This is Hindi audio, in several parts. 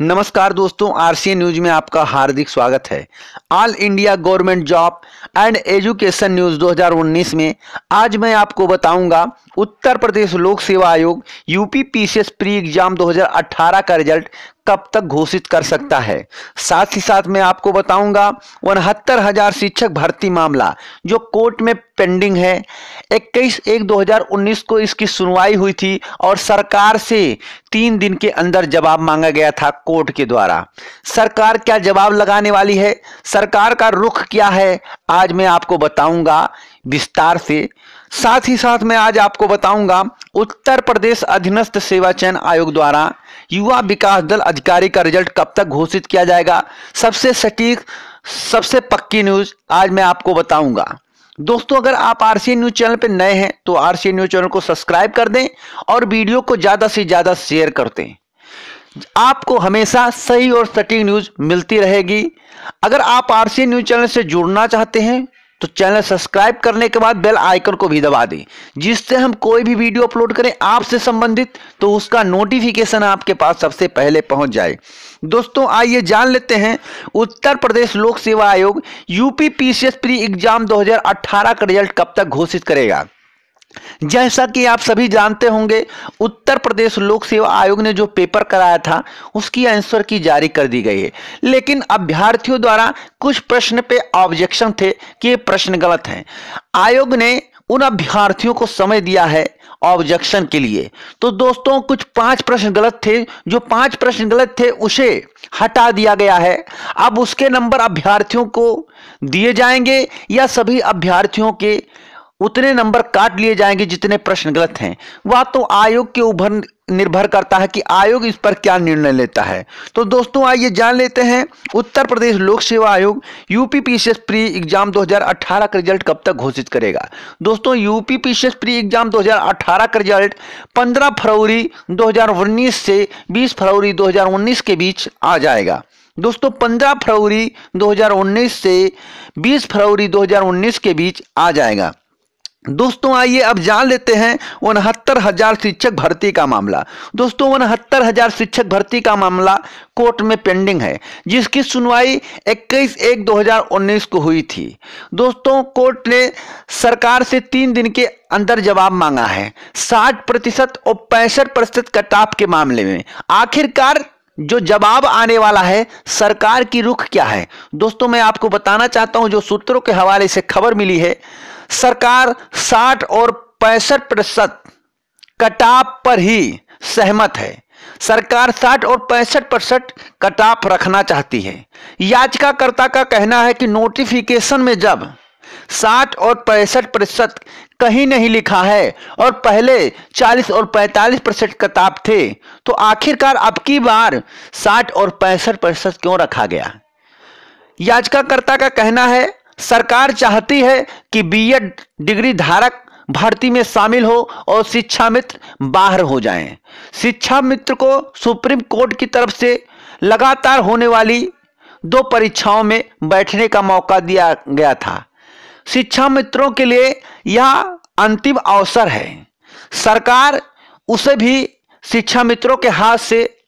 नमस्कार दोस्तों, आरसीएन न्यूज़ में आपका हार्दिक स्वागत है। All India government job and education news 2019 में आज मैं आपको बताऊँगा, उत्तर प्रदेश लोक सेवा आयोग, यूपी पीसीएस प्री एग्ज़ाम 2018 का रिज़ल्ट कब तक घोषित कर सकता है? साथ ही साथ मैं आपको बताऊँगा उनहत्तर हज़ार शिक्षक भर्ती मामला, जो कोर्ट में पेंडिंग है। 21 एक 2019 को इसकी सुनवाई हुई थी और सरकार से तीन दिन के अंदर जवाब मांगा गया था कोर्ट के द्वारा। सरकार क्या जवाब लगाने वाली है? सरकार का रुख क्या है? आज मैं आपको बताऊँगा विस्तार से। साथ ही साथ मैं आज आपको बताऊँगा उत्तर प्रदेश अधीनस्थ सेवा चयन आयोग द्वारा युवा विकास दल अधिकारी का रिज़ल्ट कब तक घोषित किया जाएगा? सबसे सटीक, सबसे पक्की न्यूज़ आज मैं आपको बताऊँगा। दोस्तों, अगर आप आरसीएन न्यूज़ चैनल पर नए हैं तो आरसीएन न्यूज़ चैनल को सब्सक्राइब कर दें और वीडियो को ज़्यादा से ज़्यादा शेयर कर दें। आपको हमेशा सही और सटीक न्यूज़ मिलती रहेगी। अगर आप आरसीएन न्यूज़ चैनल से जुड़ना चाहते हैं तो चैनल सब्सक्राइब करने के बाद बेल आइकन को भी दबा दें। जिससे हम कोई भी वीडियो अपलोड करें आपसे संबंधित तो उसका नोटिफिकेशन आपके पास सबसे पहले पहुँच जाए। दोस्तों, आइए जान लेते हैं, उत्तर प्रदेश लोक सेवा आयोग, यूपी पीसीएस प्री एग्ज़ाम 2018 का रिज़ल्ट कब तक घोषित करेगा? जैसा कि आप सभी जानते होंगे, उत्तर प्रदेश लोक सेवा आयोग ने जो पेपर कराया था, उसकी आंसर की जारी कर दी गई है। लेकिन अभ्यर्थियों द्वारा कुछ प्रश्न पे ऑब्जेक्शन थे कि ये प्रश्न गलत हैं। आयोग ने उन अभ्यर्थियों को समय दिया है ऑब्जेक्शन के लिए। तो दोस्तों, कुछ पाँच प्रश्न गलत थे। जो पाँच प्रश्न गलत थे, उसे हटा दिया गया है। अब उसके नंबर अभ्यर्थियों को दिए जाएँगे या सभी अभ्यर्थियों के उतने नंबर काट लिए जाएँगे जितने प्रश्न गलत हैं। वह तो आयोग के ऊपर निर्भर करता है कि आयोग इस पर क्या निर्णय लेता है। तो दोस्तों, आइए जान लेते हैं, उत्तर प्रदेश लोक सेवा आयोग यूपी पीसीएस प्री एग्ज़ाम 2018 का रिज़ल्ट कब तक घोषित करेगा? दोस्तों, यूपी पीसीएस प्री एग्ज़ाम 2018 का रिज़ल्ट 15 फरवरी 2019 से 20 फरवरी 2019 के बीच आ जाएगा। दोस्तों 15 फरवरी 2019 से 20 फरवरी 2019 के बीच आ जाएगा। दोस्तों, आइए अब जान लेते हैं उनहत्तर हज़ार शिक्षक भर्ती का मामला। दोस्तों, उनहत्तर हज़ार शिक्षक भर्ती का मामला कोर्ट में पेंडिंग है, जिसकी सुनवाई 21 एक 2019 को हुई थी। दोस्तों, कोर्ट ने सरकार से तीन दिन के अंदर जवाब मांगा है। 60 प्रतिशत और पैंसठ प्रतिशत कटाप के मामले में। आखिरकार जो जवाब आने वाला है, सरकार की रुख क्या है? दोस्तों, मैं आपको बताना चाहता हूँ, जो सूत्रों के हवाले से खबर मिली है, सरकार 60 और पैंसठ प्रतिशत कटाप पर ही सहमत है। सरकार 60 और पैंसठ प्रतिशत कटाप रखना चाहती है। याचिकाकर्ता का कहना है कि नोटिफिकेशन में जब 60 और पैंसठ प्रतिशत कहीं नहीं लिखा है और पहले 40 और 45 प्रतिशत किताब थे तो आखिरकार अब की बार 60 और पैंसठ प्रतिशत क्यों रखा गया? याचिकाकर्ता का कहना है, सरकार चाहती है कि बीएड डिग्री धारक भर्ती में शामिल हो और शिक्षा मित्र बाहर हो जाएँ। शिक्षा मित्र को सुप्रीम कोर्ट की तरफ़ से लगातार होने वाली दो परीक्षाओं में बैठने का मौका दिया गया था। शिक्षा मित्रों के लिए यह अंतिम अवसर है। सरकार उसे भी शिक्षा मित्रों के हाथ से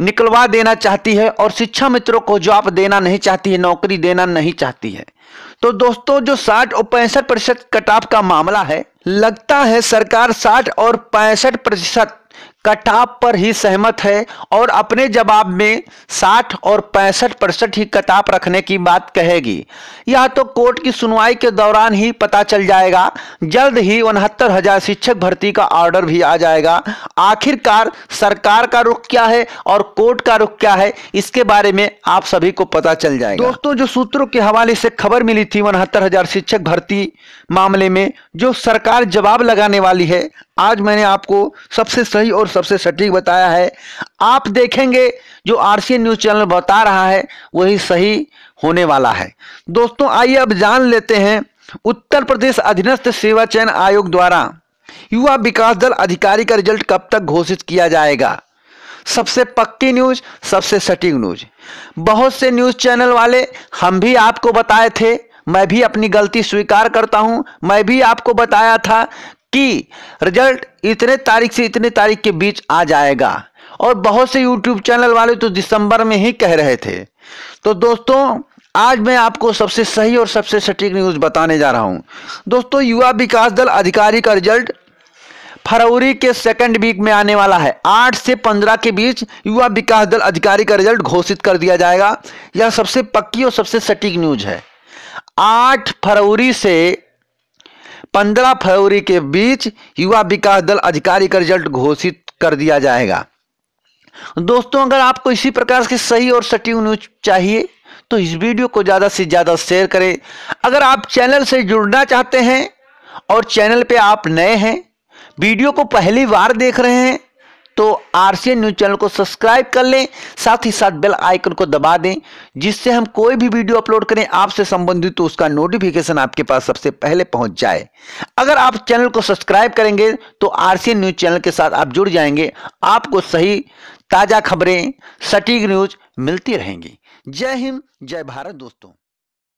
निकलवा देना चाहती है और शिक्षा मित्रों को जॉब देना नहीं चाहती है, नौकरी देना नहीं चाहती है। तो दोस्तों, जो 60 और पैंसठ प्रतिशत कटाप का मामला है, लगता है सरकार 60 और पैंसठ प्रतिशत कटाप पर ही सहमत है और अपने जवाब में 60 और पैंसठ परसेंट ही कटाप रखने की बात कहेगी। यह तो कोर्ट की सुनवाई के दौरान ही पता चल जाएगा, जल्द ही उनहत्तर हज़ार शिक्षक भर्ती का ऑर्डर भी आ जाएगा। आखिरकार सरकार का रुख क्या है और कोर्ट का रुख क्या है, इसके बारे में आप सभी को पता चल जाएगा। दोस्तों, जो सूत्रों के हवाले से खबर मिली थी उनहत्तर हज़ार शिक्षक भर्ती मामले में, जो सरकार जवाब लगाने वाली है, आज मैंने आपको सबसे सही और सबसे सटीक बताया है। आप देखेंगे, जो आरसीएन न्यूज़ चैनल बता रहा है, वही सही होने वाला है। दोस्तों, आइए अब जान लेते हैं, उत्तर प्रदेश अधीनस्थ सेवा चयन आयोग द्वारा युवा विकास दल अधिकारी का रिज़ल्ट कब तक घोषित किया जाएगा? सबसे पक्की न्यूज़, सबसे सटीक न्यूज़। बहुत से न्यूज़ चैनल वाले, हम भी आपको बताए थे, मैं भी अपनी गलती स्वीकार करता हूँ, मैं भी आपको बताया था कि रिज़ल्ट इतने तारीख से इतने तारीख के बीच आ जाएगा। और बहुत से यूट्यूब चैनल वाले तो दिसंबर में ही कह रहे थे। तो दोस्तों, आज मैं आपको सबसे सही और सबसे सटीक न्यूज़ बताने जा रहा हूँ। दोस्तों, युवा विकास दल अधिकारी का रिज़ल्ट फरवरी के सेकंड वीक में आने वाला है। आठ से पंद्रह के बीच युवा विकास दल अधिकारी का रिज़ल्ट घोषित कर दिया जाएगा। यह सबसे पक्की और सबसे सटीक न्यूज़ है। आठ फरवरी से पंद्रह फरवरी के बीच युवा विकास दल अधिकारी का रिज़ल्ट घोषित कर दिया जाएगा। दोस्तों, अगर आपको इसी प्रकार की सही और सटीक न्यूज़ चाहिए तो इस वीडियो को ज़्यादा से ज़्यादा शेयर करें। अगर आप चैनल से जुड़ना चाहते हैं और चैनल पे आप नए हैं, वीडियो को पहली बार देख रहे हैं तो आरसीएन न्यूज़ चैनल को सब्सक्राइब कर लें, साथ ही साथ बेल आइकन को दबा दें, जिससे हम कोई भी वीडियो अपलोड करें, आपसे संबंधित तो उसका नोटिफिकेशन आपके पास सबसे पहले पहुँच जाए। अगर आप चैनल को सब्सक्राइब करेंगे तो आरसीएन न्यूज़ चैनल के साथ आप जुड़ जाएँगे। आपको सही, ताज़ा खबरें, सटीक न्यूज़ मिलती रहेंगी। जय हिंद, जय भारत दोस्तों।